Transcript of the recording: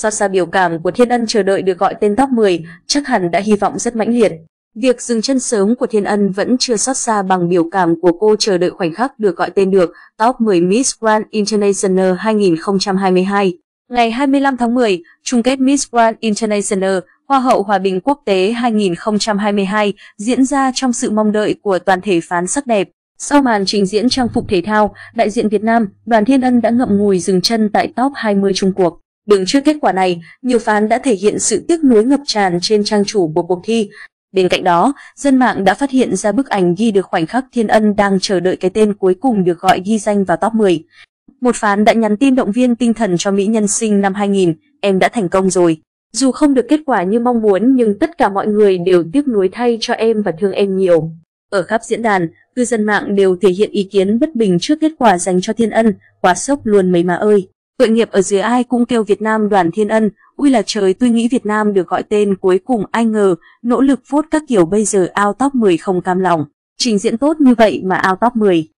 Xót xa biểu cảm của Thiên Ân chờ đợi được gọi tên top 10, chắc hẳn đã hy vọng rất mãnh liệt. Việc dừng chân sớm của Thiên Ân vẫn chưa xót xa bằng biểu cảm của cô chờ đợi khoảnh khắc được gọi tên được Top 10 Miss Grand International 2022. Ngày 25 tháng 10, chung kết Miss Grand International Hoa hậu Hòa bình Quốc tế 2022 diễn ra trong sự mong đợi của toàn thể phán sắc đẹp. Sau màn trình diễn trang phục thể thao, đại diện Việt Nam, Đoàn Thiên Ân đã ngậm ngùi dừng chân tại top 20 Trung cuộc. Đứng trước kết quả này, nhiều phán đã thể hiện sự tiếc nuối ngập tràn trên trang chủ của cuộc thi. Bên cạnh đó, dân mạng đã phát hiện ra bức ảnh ghi được khoảnh khắc Thiên Ân đang chờ đợi cái tên cuối cùng được gọi ghi danh vào top 10. Một phán đã nhắn tin động viên tinh thần cho Mỹ nhân sinh năm 2000, em đã thành công rồi. Dù không được kết quả như mong muốn nhưng tất cả mọi người đều tiếc nuối thay cho em và thương em nhiều. Ở khắp diễn đàn, cư dân mạng đều thể hiện ý kiến bất bình trước kết quả dành cho Thiên Ân, quá sốc luôn mấy má ơi. Tội nghiệp ở dưới ai cũng kêu Việt Nam đoàn Thiên Ân, ui là trời tôi nghĩ Việt Nam được gọi tên cuối cùng ai ngờ, nỗ lực phốt các kiểu bây giờ ao top 10 không cam lòng. Trình diễn tốt như vậy mà ao top 10.